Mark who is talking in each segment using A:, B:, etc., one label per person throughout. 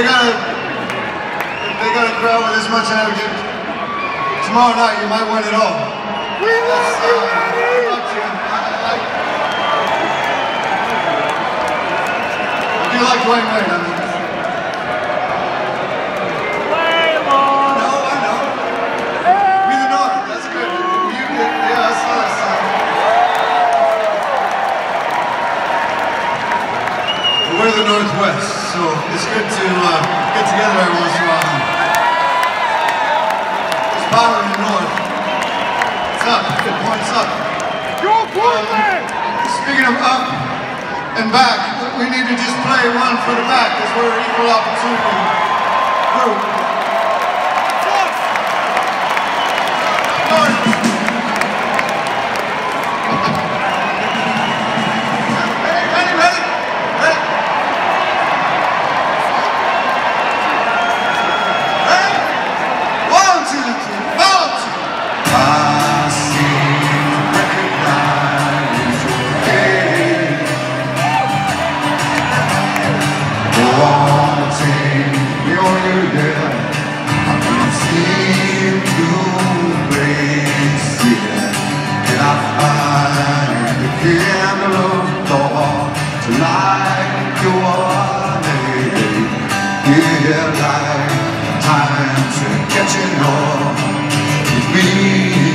A: they got a if they got a crowd with this much energy, tomorrow night you might win it all.
B: We love you,
A: Uh,
B: Eddie!
A: I do like Dwyane Wade. I mean, no, I know. We the North. That's good. You, yeah, that's nice. We're the Northwest, so it's good to uh, get together every once in a while. There's power in the North. It's up. Good points up.
B: Go Portland!
A: Speaking of up and back, we need to just play one for the back because we're an equal opportunity group. I can't seem to place it. And I find the candle of thought to light your name. Yeah, like time to catching up with me.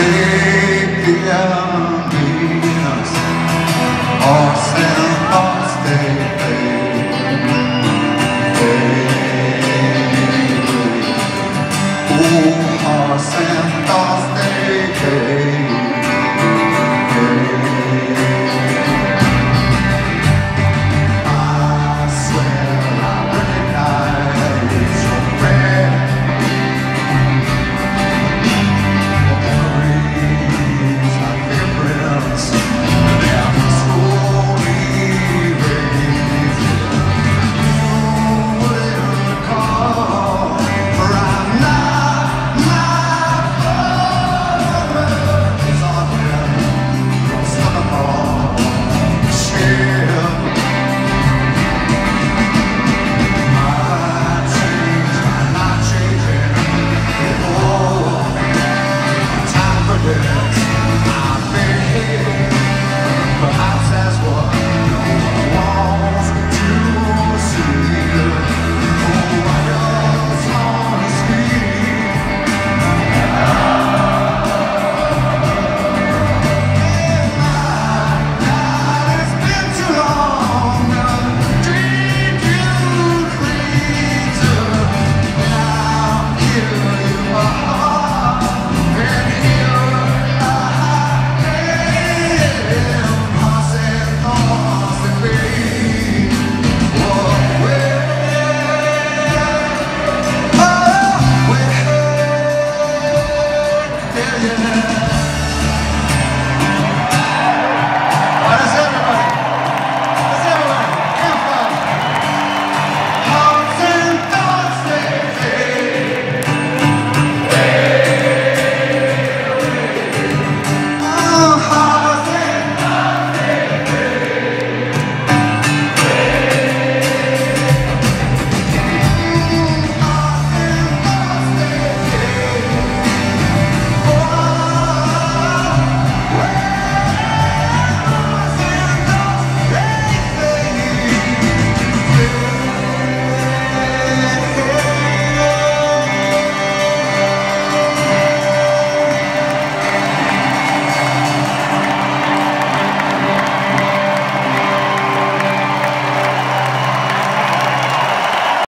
A: Sevdiğim biraz O sen hastaydı yeah.